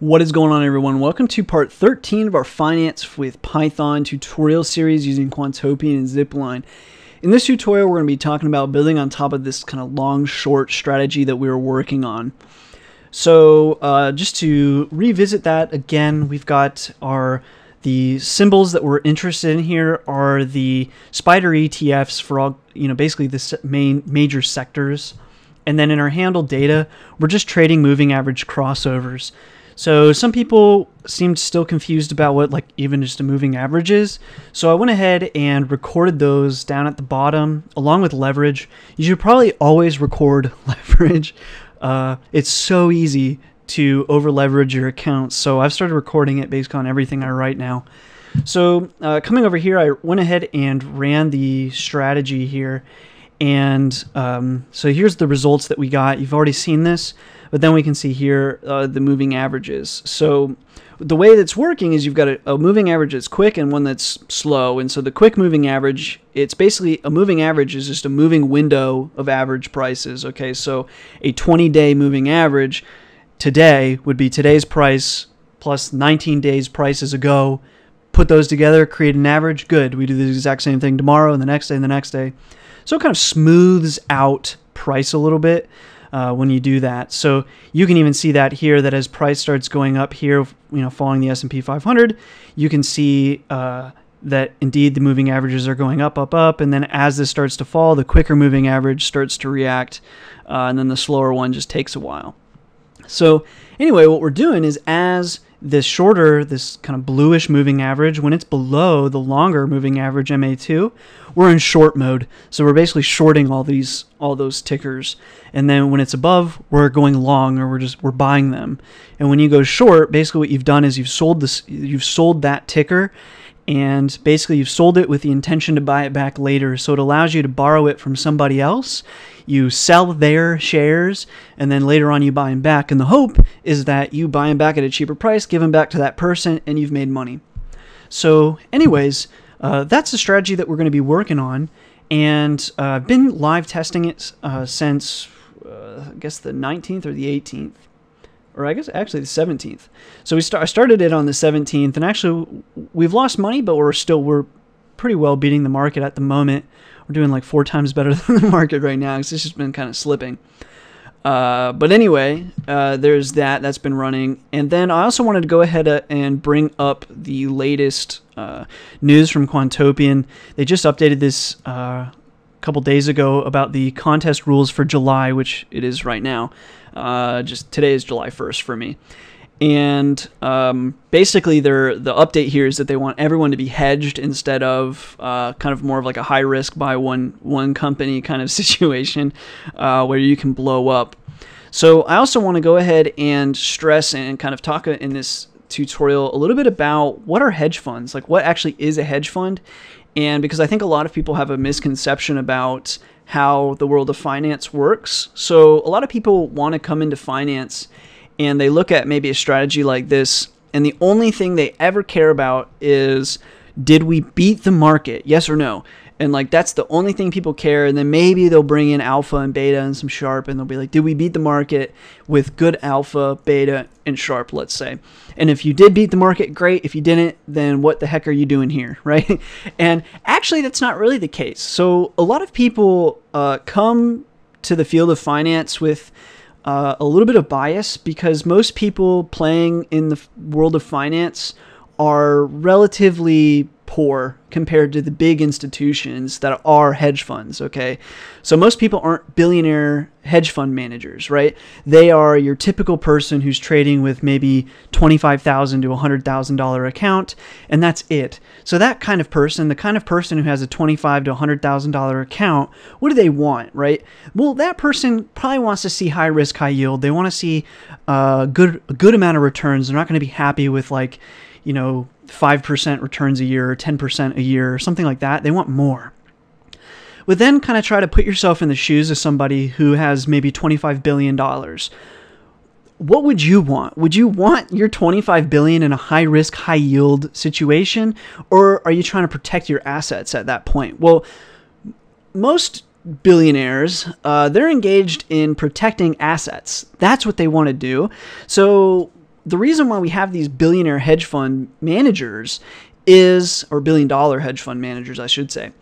What is going on, everyone? Welcome to part 13 of our Finance with Python tutorial series using Quantopian and Zipline. In this tutorial, we're going to be talking about building on top of this kind of long short strategy that we were working on. So uh, just to revisit that again, we've got our the symbols that we're interested in here are the SPDR ETFs for all you know basically the main major sectors, and then in our handle data, we're just trading moving average crossovers. So some people seemed still confused about what like even just a moving average is. So I went ahead and recorded those down at the bottom along with leverage. You should probably always record leverage. Uh, it's so easy to over leverage your accounts. So I've started recording it based on everything I write now. So uh, coming over here, I went ahead and ran the strategy here. And um, so here's the results that we got. You've already seen this. But then we can see here uh, the moving averages. So the way that's working is you've got a, a, moving average that's quick and one that's slow. And so the quick moving average, it's basically a moving average is just a moving window of average prices. Okay, so a 20 day moving average today would be today's price plus 19 days prices ago. Put those together, create an average. Good. We do the exact same thing tomorrow and the next day and the next day. So it kind of smooths out price a little bit uh, when you do that. So you can even see that here that as price starts going up here, you know, following the S&P 500, you can see uh, that indeed the moving averages are going up, up, up, and then as this starts to fall, the quicker moving average starts to react, uh, and then the slower one just takes a while. So anyway, what we're doing is as this shorter, this kind of bluish moving average, when it's below the longer moving average MA2, we're in short mode. So we're basically shorting all these all those tickers. And then when it's above, we're going long or we're just we're buying them. And when you go short, basically what you've done is you've sold this you've sold that ticker and basically you've sold it with the intention to buy it back later. So it allows you to borrow it from somebody else. You sell their shares, and then later on you buy them back. And the hope is that you buy them back at a cheaper price, give them back to that person, and you've made money. So, anyways, uh, that's the strategy that we're going to be working on. And uh, I've been live testing it uh, since, uh, I guess, the 19th or the 18th or I guess actually the 17th. So we start, I started it on the 17th, and actually we've lost money, but we're still we're pretty well beating the market at the moment. We're doing like four times better than the market right now because it's just been kind of slipping. Uh, but anyway, uh, there's that that's been running, and then I also wanted to go ahead uh, and bring up the latest uh, news from Quantopian. They just updated this a uh, couple days ago about the contest rules for July, which it is right now. Uh, just today is July 1st for me. And um, basically, their the update here is that they want everyone to be hedged instead of uh, kind of more of like a high risk by one one company kind of situation uh, where you can blow up. So I also want to go ahead and stress and kind of talk in this tutorial a little bit about what are hedge funds, like what actually is a hedge fund, and because I think a lot of people have a misconception about how the world of finance works. So a lot of people want to come into finance and they look at maybe a strategy like this and the only thing they ever care about is did we beat the market? Yes or no? And like that's the only thing people care. And then maybe they'll bring in alpha and beta and some Sharpe and they'll be like, did we beat the market with good alpha, beta, and Sharpe let's say. And if you did beat the market, great. If you didn't, then what the heck are you doing here, right? and actually, that's not really the case. So a lot of people uh, come to the field of finance with uh, a little bit of bias because most people playing in the world of finance are relatively poor compared to the big institutions that are hedge funds, okay? So most people aren't billionaire hedge fund managers, right? They are your typical person who's trading with maybe 25,000 to $100,000 account and that's it. So that kind of person, the kind of person who has a 25 to $100,000 account, what do they want, right? Well, that person probably wants to see high risk, high yield. They want to see uh, good a good amount of returns. They're not going to be happy with like you know, 5% returns a year, or 10% a year, or something like that. They want more. But then kind of try to put yourself in the shoes of somebody who has maybe $25 billion. What would you want? Would you want your 25 billion in a high risk, high yield situation or are you trying to protect your assets at that point? Well, most billionaires, uh, they're engaged in protecting assets. That's what they want to do. So the reason why we have these billionaire hedge fund managers is, or billion dollar hedge fund managers, I should say,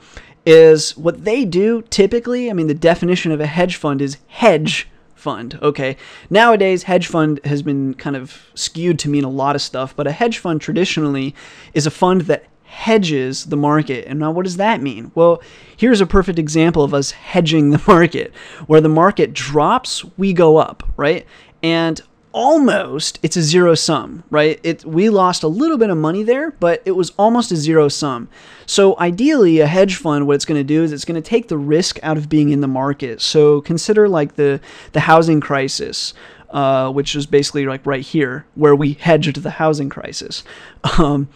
is what they do typically. I mean, the definition of a hedge fund is hedge fund. Okay. Nowadays, hedge fund has been kind of skewed to mean a lot of stuff, but a hedge fund traditionally is a fund that hedges the market. And now, what does that mean? Well, here's a perfect example of us hedging the market. Where the market drops, we go up, right? And almost it's a zero sum, right? It we lost a little bit of money there, but it was almost a zero sum. So ideally, a hedge fund, what it's going to do is it's going to take the risk out of being in the market. So consider like the the housing crisis. Uh, which is basically like right here where we hedged the housing crisis. Um,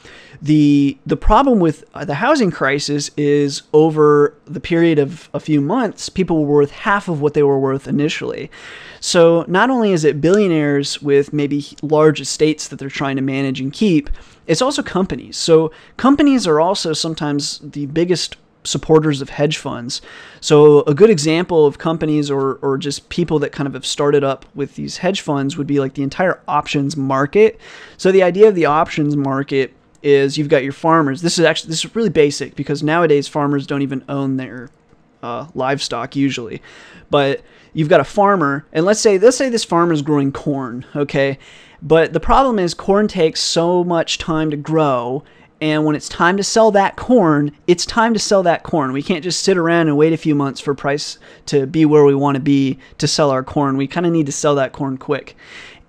the the problem with uh, the housing crisis is over the period of a few months, people were worth half of what they were worth initially. So not only is it billionaires with maybe large estates that they're trying to manage and keep, it's also companies. So companies are also sometimes the biggest supporters of hedge funds. So a good example of companies or, or just people that kind of have started up with these hedge funds would be like the entire options market. So the idea of the options market is you've got your farmers. This is actually this is really basic because nowadays farmers don't even own their uh, livestock usually, but you've got a farmer, and let's say let's say this farmer is growing corn, okay, but the problem is corn takes so much time to grow. And when it's time to sell that corn, it's time to sell that corn. We can't just sit around and wait a few months for price to be where we want to be to sell our corn. We kind of need to sell that corn quick.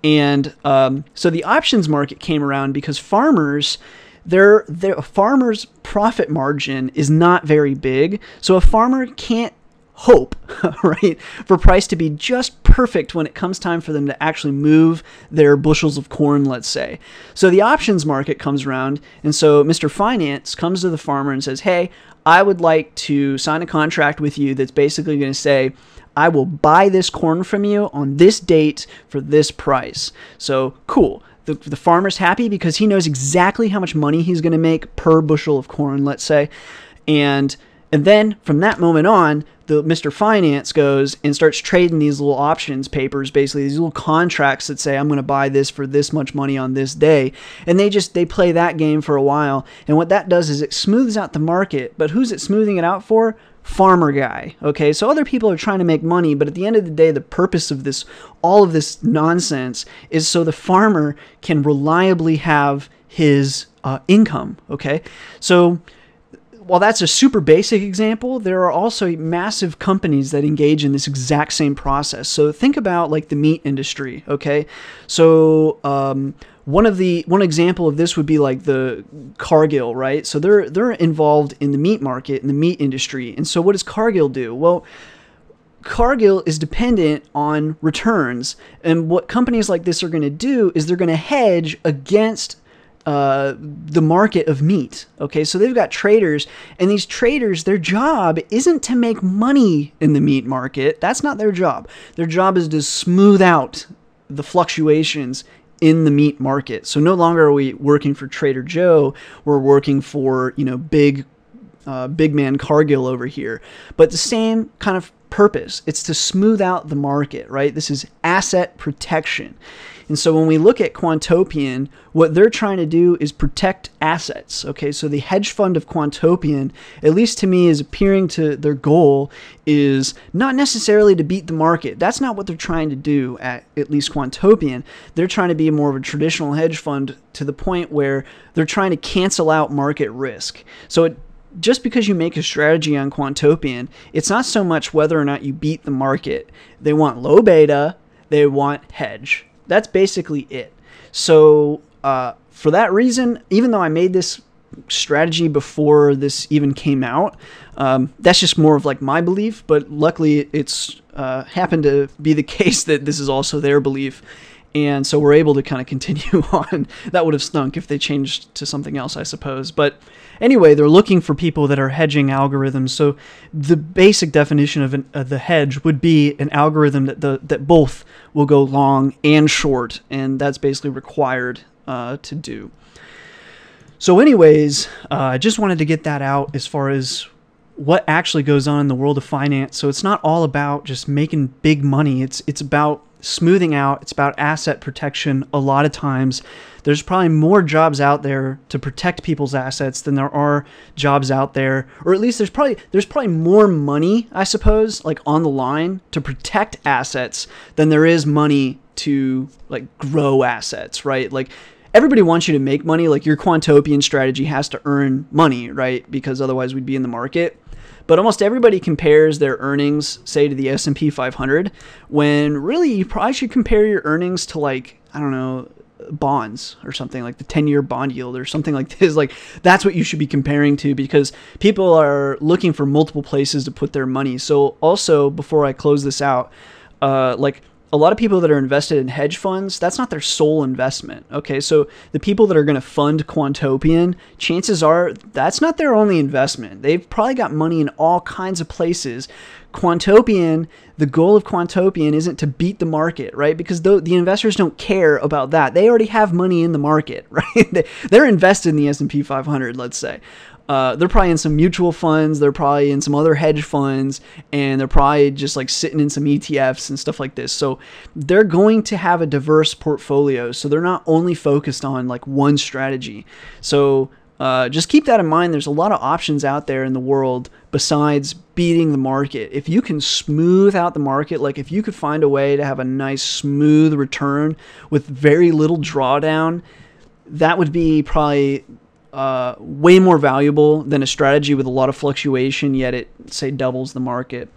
And um, so the options market came around because farmers their their farmer's profit margin is not very big, so a farmer can't hope, right, for price to be just perfect when it comes time for them to actually move their bushels of corn, let's say. So the options market comes around, and so Mr. Finance comes to the farmer and says, "Hey, I would like to sign a contract with you that's basically going to say I will buy this corn from you on this date for this price. So cool. The, the farmer's happy because he knows exactly how much money he's going to make per bushel of corn, let's say. And and then from that moment on, the Mr. Finance goes and starts trading these little options papers, basically these little contracts that say I'm going to buy this for this much money on this day. And they just they play that game for a while. And what that does is it smooths out the market. But who's it smoothing it out for? farmer guy. Okay, so other people are trying to make money, but at the end of the day, the purpose of this, all of this nonsense, is so the farmer can reliably have his uh, income. Okay, so while that's a super basic example, there are also massive companies that engage in this exact same process. So think about like the meat industry. Okay, so um, one of the one example of this would be like the Cargill, right? So they're they're involved in the meat market in the meat industry. And so what does Cargill do? Well, Cargill is dependent on returns. And what companies like this are going to do is they're going to hedge against uh, the market of meat. Okay, so they've got traders, and these traders, their job isn't to make money in the meat market. That's not their job. Their job is to smooth out the fluctuations in the meat market. So no longer are we working for Trader Joe, we're working for, you know, big uh, big man Cargill over here. But the same kind of purpose. It's to smooth out the market, right? This is asset protection. And so when we look at Quantopian, what they're trying to do is protect assets. Okay, so the hedge fund of Quantopian, at least to me, is appearing to their goal is not necessarily to beat the market. That's not what they're trying to do at at least Quantopian. They're trying to be more of a traditional hedge fund to the point where they're trying to cancel out market risk. So it just because you make a strategy on Quantopian, it's not so much whether or not you beat the market. They want low beta, they want hedge. That's basically it. So, uh, for that reason, even though I made this strategy before this even came out, um, that's just more of like my belief. But luckily, it's uh, happened to be the case that this is also their belief and so we're able to kind of continue on. that would have stunk if they changed to something else, I suppose. But anyway, they're looking for people that are hedging algorithms. So the basic definition of, an, of the hedge would be an algorithm that the that both will go long and short, and that's basically required uh, to do. So, anyways, uh, I just wanted to get that out as far as what actually goes on in the world of finance. So it's not all about just making big money. It's it's about smoothing out. It's about asset protection. A lot of times, there's probably more jobs out there to protect people's assets than there are jobs out there, or at least there's probably there's probably more money, I suppose, like on the line to protect assets than there is money to like grow assets, right? Like everybody wants you to make money. Like your Quantopian strategy has to earn money, right? Because otherwise we'd be in the market but almost everybody compares their earnings say to the S&P 500 when really you probably should compare your earnings to like I don't know bonds or something like the 10 year bond yield or something like this like that's what you should be comparing to because people are looking for multiple places to put their money so also before i close this out uh, like a lot of people that are invested in hedge funds, that's not their sole investment. Okay, so the people that are going to fund Quantopian, chances are that's not their only investment. They've probably got money in all kinds of places. Quantopian, the goal of Quantopian isn't to beat the market, right? Because the, the investors don't care about that. They already have money in the market, right? They're invested in the S&P 500, let's say. Uh, they're probably in some mutual funds, they're probably in some other hedge funds, and they're probably just like sitting in some ETFs and stuff like this. So they're going to have a diverse portfolio. So they're not only focused on like one strategy. So uh, just keep that in mind. There's a lot of options out there in the world besides beating the market. If you can smooth out the market, like if you could find a way to have a nice smooth return with very little drawdown, that would be probably uh, way more valuable than a strategy with a lot of fluctuation, yet it, say, doubles the market.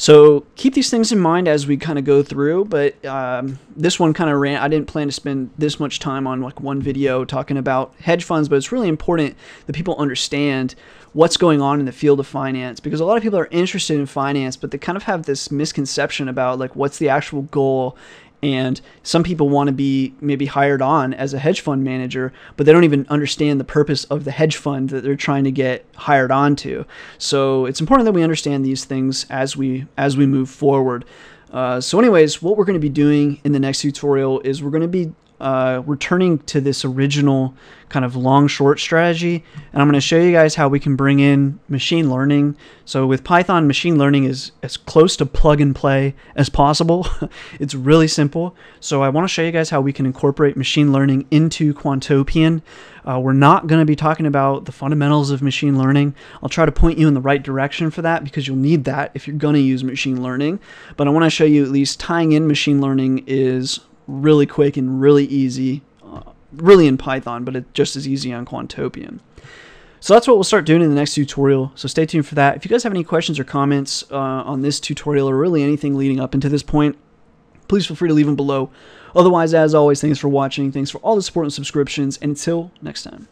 So keep these things in mind as we kind of go through. But um, this one kind of ran. I didn't plan to spend this much time on like one video talking about hedge funds, but it's really important that people understand what's going on in the field of finance because a lot of people are interested in finance, but they kind of have this misconception about like what's the actual goal and some people want to be maybe hired on as a hedge fund manager but they don't even understand the purpose of the hedge fund that they're trying to get hired on to so it's important that we understand these things as we as we move forward. Uh, so anyways what we're going to be doing in the next tutorial is we're going to be uh, returning to this original kind of long short strategy. And I'm going to show you guys how we can bring in machine learning. So with Python machine learning is as close to plug and play as possible. It's really simple. So I want to show you guys how we can incorporate machine learning into Quantopian. Uh, we're not going to be talking about the fundamentals of machine learning. I'll try to point you in the right direction for that because you'll need that if you're going to use machine learning. But I want to show you at least tying in machine learning is really quick and really easy, uh, really in Python, but it's just as easy on Quantopian. So that's what we'll start doing in the next tutorial. So stay tuned for that. If you guys have any questions or comments uh, on this tutorial or really anything leading up into this point, please feel free to leave them below. Otherwise, as always, thanks for watching. Thanks for all the support and subscriptions. And until next time.